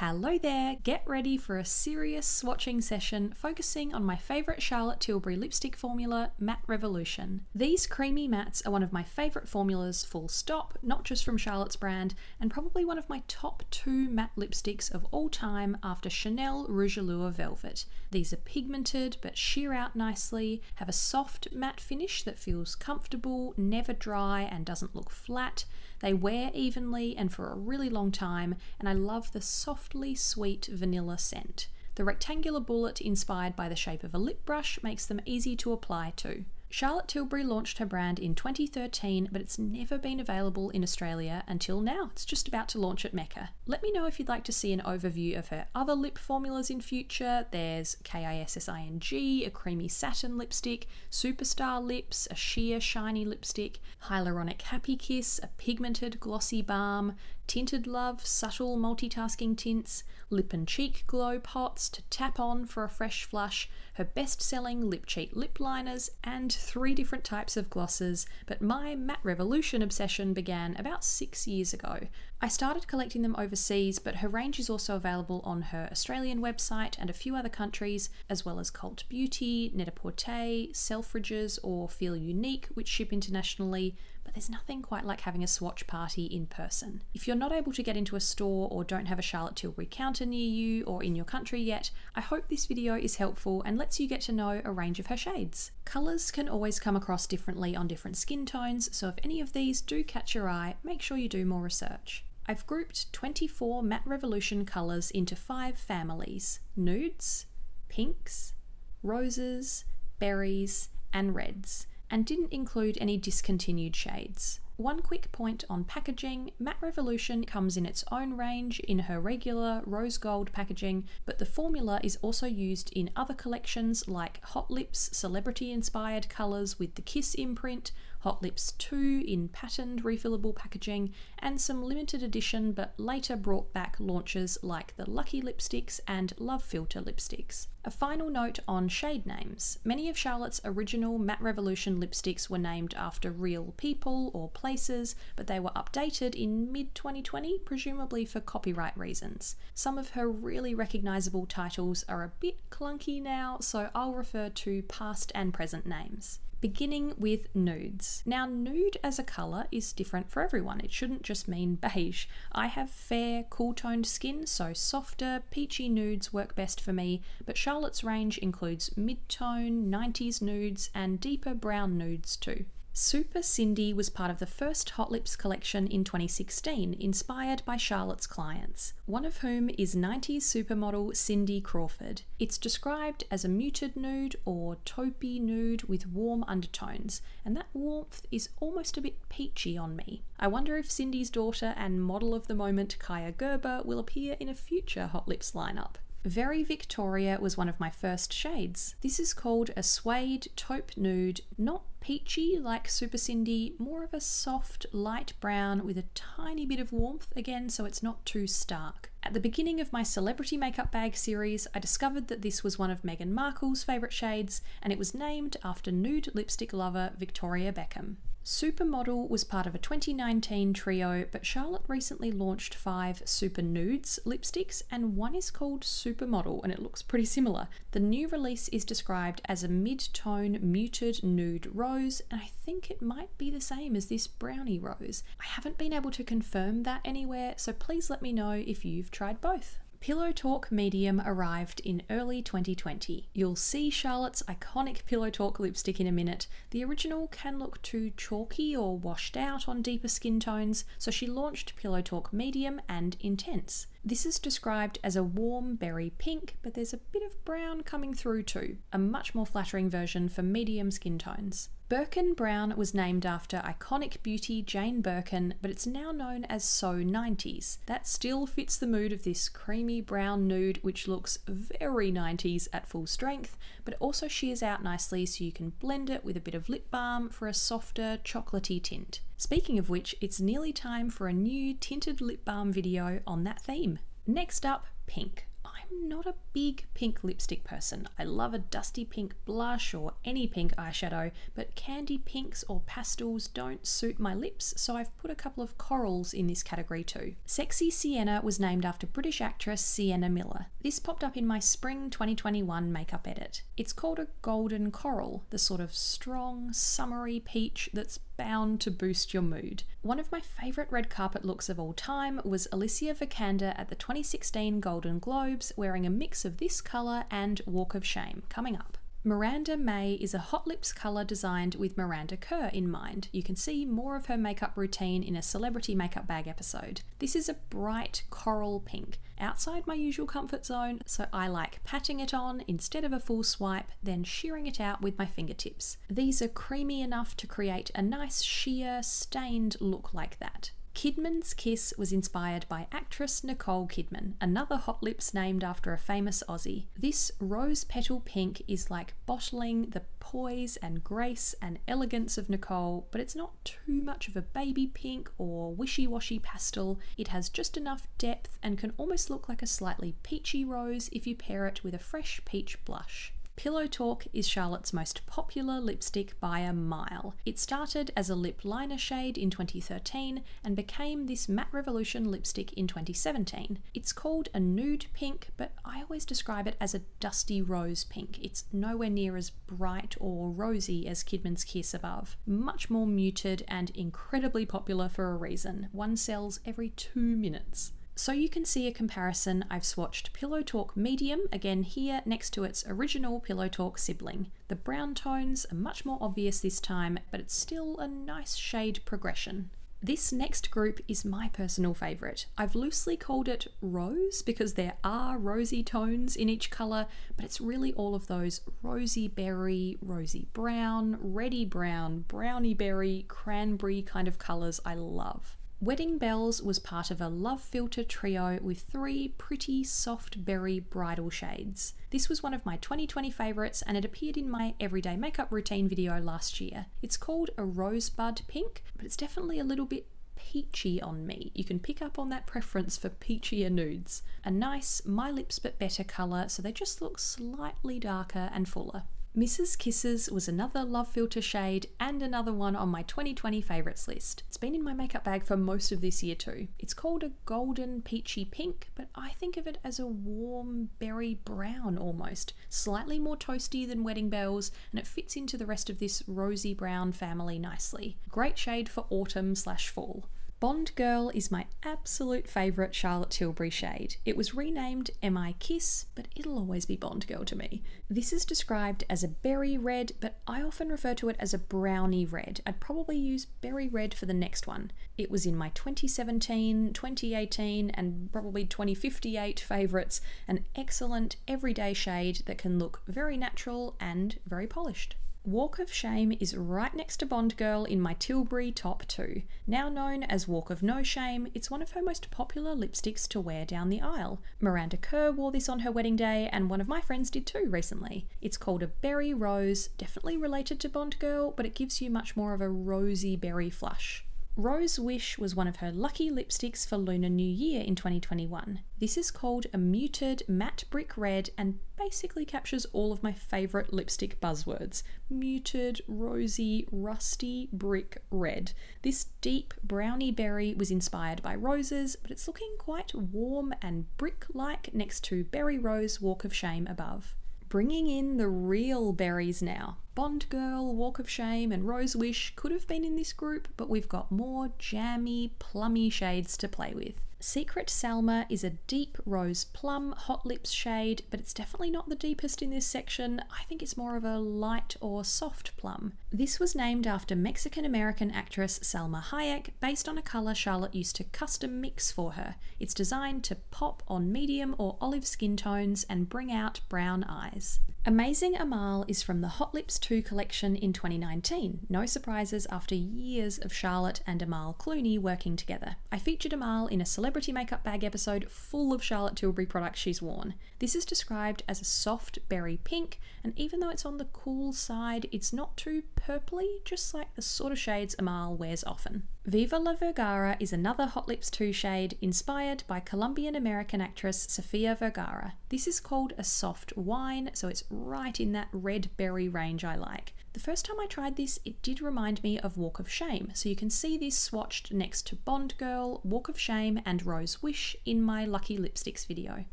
Hello there, get ready for a serious swatching session focusing on my favourite Charlotte Tilbury lipstick formula, Matte Revolution. These creamy mattes are one of my favourite formulas, full stop, not just from Charlotte's brand, and probably one of my top two matte lipsticks of all time after Chanel Rouge Allure Velvet. These are pigmented but sheer out nicely, have a soft matte finish that feels comfortable, never dry, and doesn't look flat. They wear evenly and for a really long time, and I love the softly sweet vanilla scent. The rectangular bullet inspired by the shape of a lip brush makes them easy to apply to. Charlotte Tilbury launched her brand in 2013, but it's never been available in Australia until now. It's just about to launch at Mecca. Let me know if you'd like to see an overview of her other lip formulas in future. There's K-I-S-S-I-N-G, a creamy satin lipstick, Superstar Lips, a sheer shiny lipstick, Hyaluronic Happy Kiss, a pigmented glossy balm, Tinted Love, subtle multitasking tints, lip and cheek glow pots to tap on for a fresh flush, her best selling lip cheat lip liners, and three different types of glosses. But my Matte Revolution obsession began about six years ago. I started collecting them overseas, but her range is also available on her Australian website and a few other countries, as well as Cult Beauty, Net-a-Porter, Selfridges, or Feel Unique, which ship internationally but there's nothing quite like having a swatch party in person. If you're not able to get into a store or don't have a Charlotte Tilbury counter near you or in your country yet, I hope this video is helpful and lets you get to know a range of her shades. Colours can always come across differently on different skin tones, so if any of these do catch your eye, make sure you do more research. I've grouped 24 Matte Revolution colours into five families nudes, pinks, roses, berries, and reds and didn't include any discontinued shades. One quick point on packaging Matte Revolution comes in its own range in her regular rose gold packaging, but the formula is also used in other collections like Hot Lips celebrity inspired colours with the Kiss imprint, Hot Lips 2 in patterned refillable packaging, and some limited edition but later brought back launches like the Lucky lipsticks and Love Filter lipsticks. A final note on shade names. Many of Charlotte's original Matte Revolution lipsticks were named after real people or places, but they were updated in mid 2020, presumably for copyright reasons. Some of her really recognisable titles are a bit clunky now, so I'll refer to past and present names beginning with nudes. Now, nude as a colour is different for everyone. It shouldn't just mean beige. I have fair, cool toned skin, so softer, peachy nudes work best for me, but Charlotte's range includes mid tone, 90s nudes, and deeper brown nudes too. Super Cindy was part of the first Hot Lips collection in 2016, inspired by Charlotte's clients, one of whom is 90s supermodel Cindy Crawford. It's described as a muted nude or taupey nude with warm undertones, and that warmth is almost a bit peachy on me. I wonder if Cindy's daughter and model of the moment, Kaia Gerber, will appear in a future Hot Lips lineup. Very Victoria was one of my first shades. This is called a suede taupe nude, not peachy like Super Cindy, more of a soft light brown with a tiny bit of warmth again so it's not too stark. At the beginning of my celebrity makeup bag series, I discovered that this was one of Meghan Markle's favourite shades and it was named after nude lipstick lover Victoria Beckham. Supermodel was part of a 2019 trio, but Charlotte recently launched five Super Nudes lipsticks, and one is called Supermodel, and it looks pretty similar. The new release is described as a mid tone muted nude rose, and I think it might be the same as this brownie rose. I haven't been able to confirm that anywhere, so please let me know if you've tried both. Pillow Talk Medium arrived in early 2020. You'll see Charlotte's iconic Pillow Talk lipstick in a minute. The original can look too chalky or washed out on deeper skin tones, so she launched Pillow Talk Medium and Intense. This is described as a warm berry pink, but there's a bit of brown coming through too, a much more flattering version for medium skin tones. Birkin Brown was named after iconic beauty Jane Birkin, but it's now known as So 90s. That still fits the mood of this creamy brown nude, which looks very 90s at full strength, but it also shears out nicely so you can blend it with a bit of lip balm for a softer, chocolatey tint. Speaking of which, it's nearly time for a new tinted lip balm video on that theme. Next up, pink. I'm not a big pink lipstick person. I love a dusty pink blush or any pink eyeshadow, but candy pinks or pastels don't suit my lips, so I've put a couple of corals in this category too. Sexy Sienna was named after British actress Sienna Miller. This popped up in my spring 2021 makeup edit. It's called a golden coral, the sort of strong, summery peach that's bound to boost your mood. One of my favourite red carpet looks of all time was Alicia Vikander at the 2016 Golden Globes wearing a mix of this colour and Walk of Shame coming up. Miranda May is a hot lips colour designed with Miranda Kerr in mind. You can see more of her makeup routine in a celebrity makeup bag episode. This is a bright coral pink, outside my usual comfort zone, so I like patting it on instead of a full swipe, then shearing it out with my fingertips. These are creamy enough to create a nice sheer, stained look like that. Kidman's Kiss was inspired by actress Nicole Kidman, another hot lips named after a famous Aussie. This rose petal pink is like bottling the poise and grace and elegance of Nicole, but it's not too much of a baby pink or wishy washy pastel. It has just enough depth and can almost look like a slightly peachy rose if you pair it with a fresh peach blush. Pillow Talk is Charlotte's most popular lipstick by a mile. It started as a lip liner shade in 2013 and became this Matte Revolution lipstick in 2017. It's called a nude pink, but I always describe it as a dusty rose pink. It's nowhere near as bright or rosy as Kidman's Kiss above. Much more muted and incredibly popular for a reason. One sells every two minutes. So you can see a comparison, I've swatched Pillow Talk Medium, again here next to its original Pillow Talk sibling. The brown tones are much more obvious this time, but it's still a nice shade progression. This next group is my personal favourite. I've loosely called it rose because there are rosy tones in each colour, but it's really all of those rosy berry, rosy brown, reddy brown, brownie berry, cranberry kind of colours I love. Wedding Belles was part of a Love Filter trio with three pretty soft berry bridal shades. This was one of my 2020 favourites and it appeared in my everyday makeup routine video last year. It's called a Rosebud Pink, but it's definitely a little bit peachy on me. You can pick up on that preference for peachier nudes. A nice My Lips But Better colour, so they just look slightly darker and fuller. Mrs. Kisses was another Love Filter shade and another one on my 2020 favourites list. It's been in my makeup bag for most of this year too. It's called a golden peachy pink, but I think of it as a warm berry brown almost, slightly more toasty than Wedding Belles, and it fits into the rest of this rosy brown family nicely. Great shade for autumn slash fall. Bond Girl is my absolute favourite Charlotte Tilbury shade. It was renamed MI Kiss, but it'll always be Bond Girl to me. This is described as a berry red, but I often refer to it as a brownie red. I'd probably use berry red for the next one. It was in my 2017, 2018, and probably 2058 favourites, an excellent everyday shade that can look very natural and very polished. Walk of Shame is right next to Bond Girl in my Tilbury top 2. Now known as Walk of No Shame, it's one of her most popular lipsticks to wear down the aisle. Miranda Kerr wore this on her wedding day, and one of my friends did too recently. It's called a Berry Rose, definitely related to Bond Girl, but it gives you much more of a rosy berry flush. Rose Wish was one of her lucky lipsticks for Lunar New Year in 2021. This is called a muted matte brick red and basically captures all of my favourite lipstick buzzwords muted, rosy, rusty, brick red. This deep brownie berry was inspired by roses, but it's looking quite warm and brick like next to Berry Rose Walk of Shame above bringing in the real berries now. Bond Girl, Walk of Shame, and Rose Wish could have been in this group, but we've got more jammy, plummy shades to play with. Secret Salma is a deep rose plum hot lips shade, but it's definitely not the deepest in this section. I think it's more of a light or soft plum. This was named after Mexican American actress Salma Hayek, based on a colour Charlotte used to custom mix for her. It's designed to pop on medium or olive skin tones and bring out brown eyes. Amazing Amal is from the Hot Lips 2 collection in 2019. No surprises after years of Charlotte and Amal Clooney working together. I featured Amal in a celebrity makeup bag episode full of Charlotte Tilbury products she's worn. This is described as a soft berry pink, and even though it's on the cool side, it's not too purpley, just like the sort of shades Amal wears often. Viva la Vergara is another Hot Lips 2 shade inspired by Colombian American actress Sofia Vergara. This is called a soft wine, so it's right in that red berry range I like. The first time I tried this, it did remind me of Walk of Shame, so you can see this swatched next to Bond Girl, Walk of Shame, and Rose Wish in my Lucky Lipsticks video.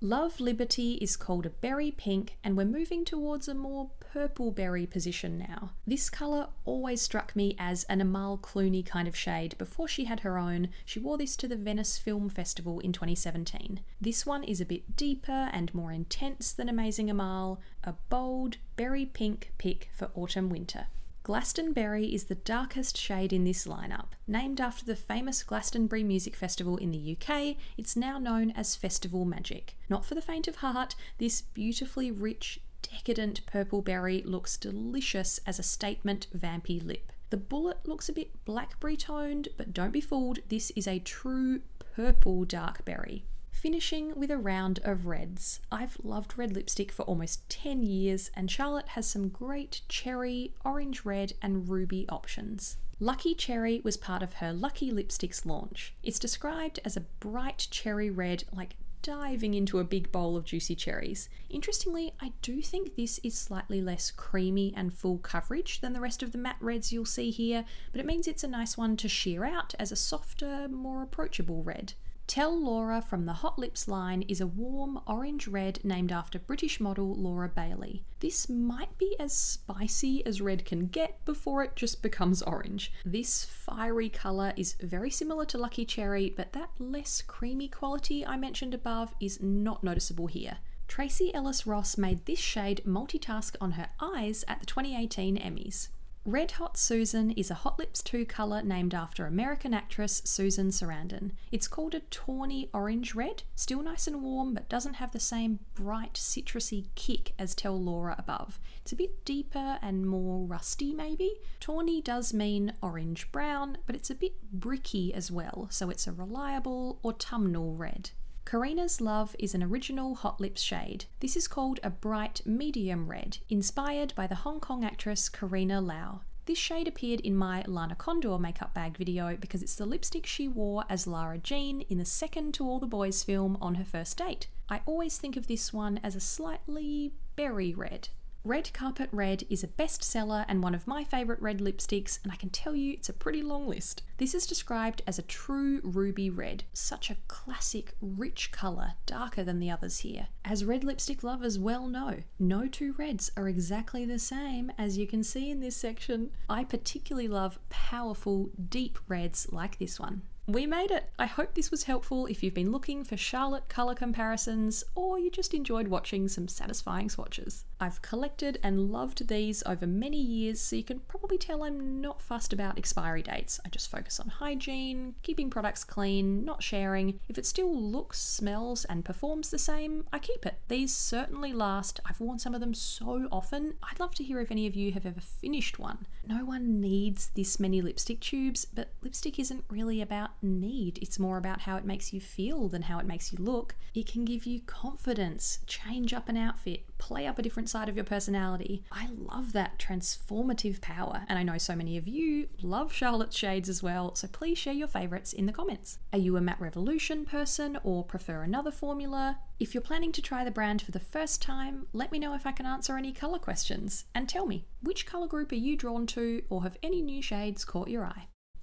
Love Liberty is called a berry pink, and we're moving towards a more purple berry position now. This colour always struck me as an Amal Clooney kind of shade. Before she had her own, she wore this to the Venice Film Festival in 2017. This one is a bit deeper and more intense than Amazing Amal, a bold berry pink pick for autumn winter. Glastonbury is the darkest shade in this lineup. Named after the famous Glastonbury Music Festival in the UK, it's now known as Festival Magic. Not for the faint of heart, this beautifully rich, decadent purple berry looks delicious as a statement vampy lip. The bullet looks a bit blackberry toned, but don't be fooled, this is a true purple dark berry. Finishing with a round of reds. I've loved red lipstick for almost 10 years, and Charlotte has some great cherry, orange red, and ruby options. Lucky Cherry was part of her Lucky Lipsticks launch. It's described as a bright cherry red, like diving into a big bowl of juicy cherries. Interestingly, I do think this is slightly less creamy and full coverage than the rest of the matte reds you'll see here, but it means it's a nice one to sheer out as a softer, more approachable red. Tell Laura from the Hot Lips line is a warm orange red named after British model Laura Bailey. This might be as spicy as red can get before it just becomes orange. This fiery colour is very similar to Lucky Cherry, but that less creamy quality I mentioned above is not noticeable here. Tracee Ellis Ross made this shade multitask on her eyes at the 2018 Emmys. Red Hot Susan is a Hot Lips 2 colour named after American actress Susan Sarandon. It's called a tawny orange red, still nice and warm but doesn't have the same bright citrusy kick as Tell Laura above. It's a bit deeper and more rusty maybe. Tawny does mean orange brown, but it's a bit bricky as well, so it's a reliable autumnal red. Carina's Love is an original Hot Lips shade. This is called a bright medium red, inspired by the Hong Kong actress Carina Lau. This shade appeared in my Lana Condor makeup bag video because it's the lipstick she wore as Lara Jean in the second To All the Boys film on her first date. I always think of this one as a slightly berry red. Red Carpet Red is a bestseller and one of my favourite red lipsticks, and I can tell you it's a pretty long list. This is described as a true ruby red, such a classic, rich colour, darker than the others here. As red lipstick lovers well know, no two reds are exactly the same, as you can see in this section. I particularly love powerful, deep reds like this one. We made it! I hope this was helpful if you've been looking for Charlotte colour comparisons or you just enjoyed watching some satisfying swatches. I've collected and loved these over many years, so you can probably tell I'm not fussed about expiry dates. I just focus on hygiene, keeping products clean, not sharing. If it still looks, smells, and performs the same, I keep it. These certainly last. I've worn some of them so often. I'd love to hear if any of you have ever finished one. No one needs this many lipstick tubes, but lipstick isn't really about need. It's more about how it makes you feel than how it makes you look. It can give you confidence, change up an outfit, play up a different side of your personality. I love that transformative power, and I know so many of you love Charlotte's shades as well, so please share your favourites in the comments. Are you a Matte Revolution person or prefer another formula? If you're planning to try the brand for the first time, let me know if I can answer any colour questions, and tell me, which colour group are you drawn to or have any new shades caught your eye?